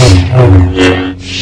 Um, um, um.